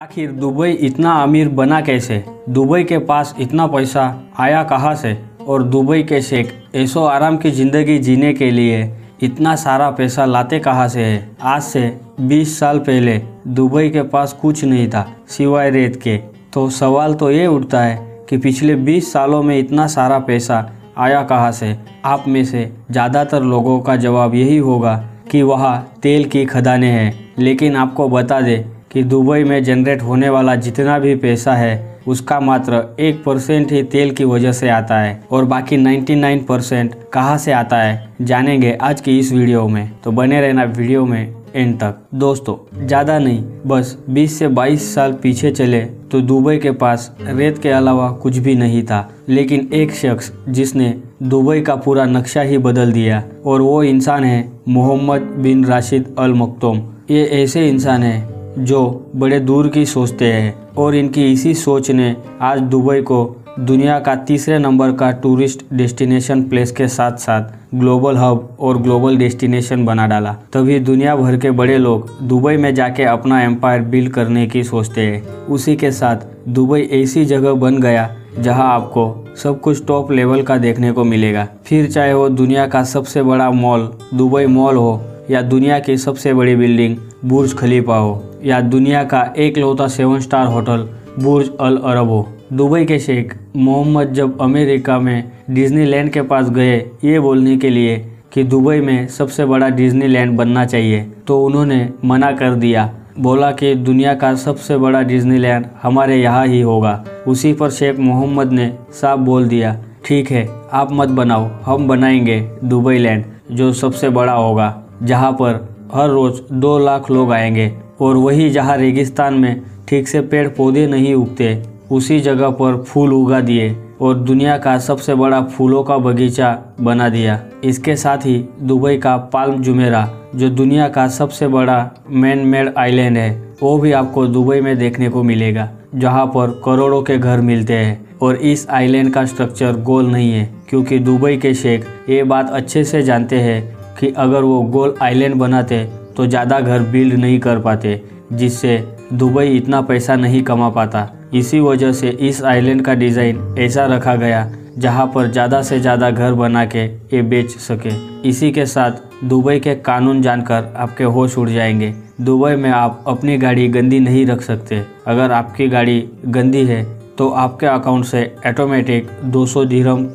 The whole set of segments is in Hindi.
आखिर दुबई इतना अमीर बना कैसे? दुबई के पास इतना पैसा, आया कहाँ से? और दुबई के शेख ऐसो आराम की ज़िंदगी जीने के लिए इतना सारा पैसा लाते कहाँ से है? आज से 20 साल पहले दुबई के पास कुछ नहीं था, सिवाय रेत के। तो सवाल तो ये उठता है कि पिछले 20 सालों में इतना सारा पैसा आया कहाँ से? आप में से ज़्यादातर लोगों का जवाब यही होगा कि वहाँ तेल की खदानें हैं। लेकिन आपको बता दें कि दुबई में जनरेट होने वाला जितना भी पैसा है, उसका मात्र एक परसेंट ही तेल की वजह से आता है और बाकी 99 परसेंट कहाँ से आता है, जानेंगे आज की इस वीडियो में। तो बने रहना वीडियो में एंड तक। दोस्तों, ज़्यादा नहीं, बस 20 से 22 साल पीछे चले तो दुबई के पास रेत के अलावा कुछ भी नहीं था। लेकिन एक शख्स जिसने दुबई का पूरा नक्शा ही बदल दिया और वो इंसान है मोहम्मद बिन राशिद अल मखतूम ये ऐसे इंसान है जो बड़े दूर की सोचते हैं और इनकी इसी सोच ने आज दुबई को दुनिया का तीसरे नंबर का टूरिस्ट डेस्टिनेशन प्लेस के साथ साथ ग्लोबल हब और ग्लोबल डेस्टिनेशन बना डाला। तभी दुनिया भर के बड़े लोग दुबई में जाके अपना एम्पायर बिल्ड करने की सोचते हैं। उसी के साथ दुबई ऐसी जगह बन गया जहाँ आपको सब कुछ टॉप लेवल का देखने को मिलेगा। फिर चाहे वो दुनिया का सबसे बड़ा मॉल दुबई मॉल हो या दुनिया की सबसे बड़ी बिल्डिंग, बुर्ज खलीफा हो, या दुनिया का एक लौता seven star hotel, Burj Al Arab हो। दुबई के शेख मोहम्मद जब अमेरिका में डिज्नीलैंड के पास गए, ये बोलने के लिए कि दुबई में सबसे बड़ा डिज्नीलैंड बनना चाहिए तो उन्होंने मना कर दिया। बोला कि दुनिया का सबसे बड़ा डिज्नीलैंड हमारे यहाँ ही होगा। उसी पर शेख मोहम्मद ने साफ़ बोल दिया, ठीक है, आप मत बनाओ, हम बनाएँगे दुबई लैंड जो सबसे बड़ा होगा। जहाँ पर हर रोज़ दो लाख लोग आएँगे और वही जहाँ रेगिस्तान में ठीक से पेड़ पौधे नहीं उगते, उसी जगह पर फूल उगा दिए और दुनिया का सबसे बड़ा फूलों का बगीचा बना दिया। इसके साथ ही दुबई का पाल्म जुमेरा, जो दुनिया का सबसे बड़ा मैन मेड आइलैंड है, वो भी आपको दुबई में देखने को मिलेगा, जहाँ पर करोड़ों के घर मिलते हैं। और इस आइलैंड का स्ट्रक्चर गोल नहीं है, क्योंकि दुबई के शेख ये बात अच्छे से जानते हैं कि अगर वो गोल आइलैंड बनाते तो ज़्यादा घर बिल्ड नहीं कर पाते, जिससे दुबई इतना पैसा नहीं कमा पाता। इसी वजह से इस आइलैंड का डिज़ाइन ऐसा रखा गया, जहाँ पर ज़्यादा से ज़्यादा घर बना के ये बेच सके। इसी के साथ दुबई के कानून जानकर आपके होश उड़ जाएँगे। दुबई में आप अपनी गाड़ी गंदी नहीं रख सकते। अगर आपकी गाड़ी गंदी है तो आपके अकाउंट से ऑटोमेटिक 200 सौ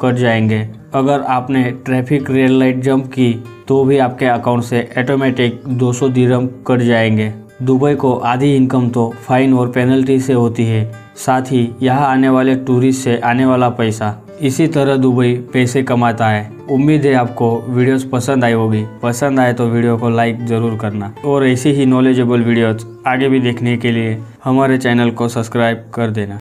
कट जाएँगे। अगर आपने ट्रैफ़िक रेड लाइट जंप की तो भी आपके अकाउंट से ऑटोमेटिक 200 सौ कट जाएँगे। दुबई को आधी इनकम तो फाइन और पेनल्टी से होती है। साथ ही यहाँ आने वाले टूरिस्ट से आने वाला पैसा। इसी तरह दुबई पैसे कमाता है। उम्मीद है आपको वीडियोस पसंद आई होगी। पसंद आए तो वीडियो को लाइक ज़रूर करना। और ऐसी ही नॉलेजेबल वीडियोस आगे भी देखने के लिए हमारे चैनल को सब्सक्राइब कर देना।